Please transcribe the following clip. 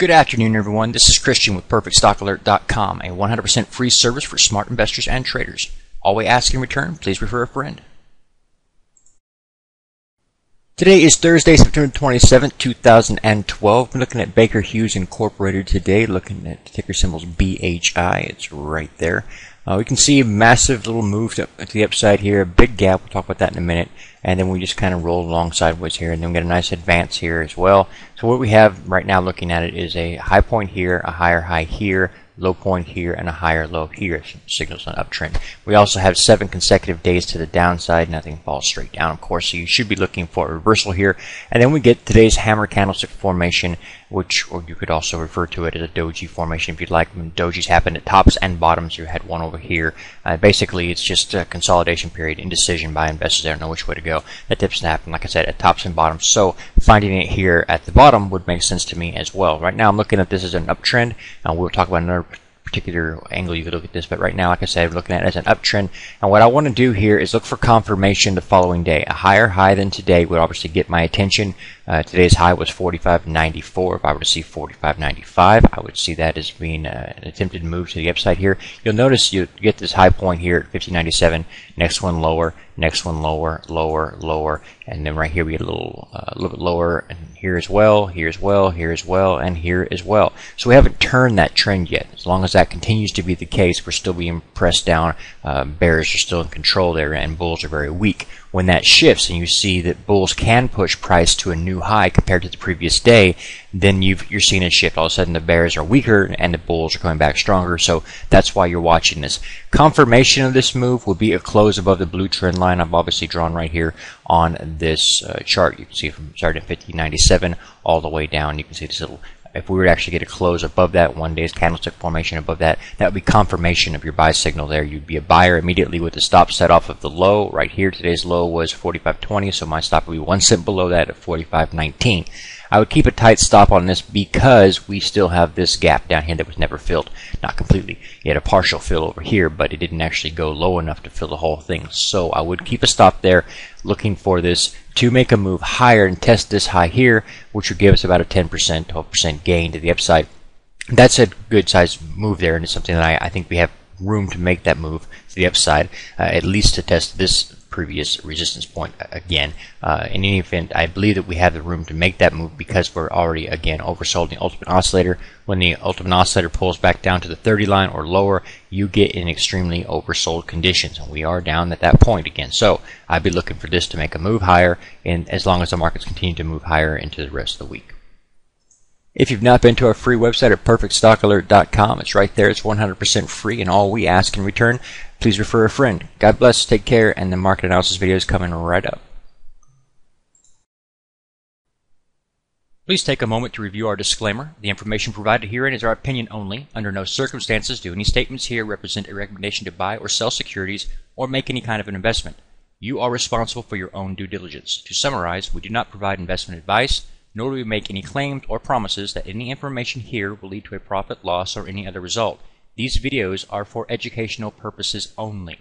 Good afternoon, everyone. This is Christian with PerfectStockAlert.com, a 100% free service for smart investors and traders. All we ask in return, please refer a friend. Today is Thursday, September 27th, 2012. We're looking at Baker Hughes Incorporated today, looking at ticker symbols BHI. It's right there. Uh, we can see a massive little move to, to, the upside here, a big gap. We'll talk about that in a minute. And then we just kind of roll along sideways here, and then we get a nice advance here as well. So what we have right now looking at it is a high point here, a higher high here, low point here and a higher low here signals an uptrend. We also have seven consecutive days to the downside. Nothing falls straight down, of course, so you should be looking for a reversal here. And then we get today's hammer candlestick formation, which, or you could also refer to it as a doji formation if you'd like. When dojis happen at tops and bottoms, you had one over here. Uh, basically, it's just a consolidation period, indecision by investors. They don't know which way to go. That tends to happen, like I said, at tops and bottoms. So finding it here at the bottom would make sense to me as well. Right now, I'm looking at this as an uptrend. and we'll talk about another particular angle you could look at this, but right now, like I said, I'm looking at it as an uptrend. And what I want to do here is look for confirmation the following day. A higher high than today would obviously get my attention. Uh, today's high was 45.94. If I were to see 45.95, I would see that as being uh, an attempted move to the upside here. You'll notice you get this high point here at 50.97. Next one lower, next one lower, lower, lower, and then right here we get a little, uh, a little bit lower, and here as well, here as well, here as well, and here as well. So we haven't turned that trend yet. As long as that continues to be the case, we're still being pressed down. Uh, bears are still in control there, and bulls are very weak. When that shifts and you see that bulls can push price to a new high compared to the previous day, then you are seeing a shift. All of a sudden, the bears are weaker and the bulls are coming back stronger. So that's why you're watching this. Confirmation of this move will be a close above the blue trend line. I've obviously drawn right here on this uh, chart. You can see from starting at 5097 all the way down. You can see this little if we were to actually get a close above that one day's candlestick formation above that, that would be confirmation of your buy signal there. You'd be a buyer immediately with the stop set off of the low. Right here, today's low was 45.20, so my stop would be one cent below that at 45.19. I would keep a tight stop on this because we still have this gap down here that was never filled. Not completely. It had a partial fill over here, but it didn't actually go low enough to fill the whole thing. So I would keep a stop there looking for this to make a move higher and test this high here, which would give us about a 10%, 12% gain to the upside. That's a good size move there, and it's something that I, I think we have room to make that move to the upside, uh, at least to test this previous resistance point again. Uh, in any event, I believe that we have the room to make that move because we're already, again, oversold the ultimate oscillator. When the ultimate oscillator pulls back down to the 30 line or lower, you get in extremely oversold conditions. And we are down at that point again. So I'd be looking for this to make a move higher, and as long as the markets continue to move higher into the rest of the week. If you've not been to our free website at perfectstockalert.com, it's right there. It's 100% free, and all we ask in return, please refer a friend. God bless, take care, and the market analysis video is coming right up. Please take a moment to review our disclaimer. The information provided herein is our opinion only. Under no circumstances do any statements here represent a recommendation to buy or sell securities or make any kind of an investment. You are responsible for your own due diligence. To summarize, we do not provide investment advice nor do we make any claims or promises that any information here will lead to a profit, loss, or any other result. These videos are for educational purposes only.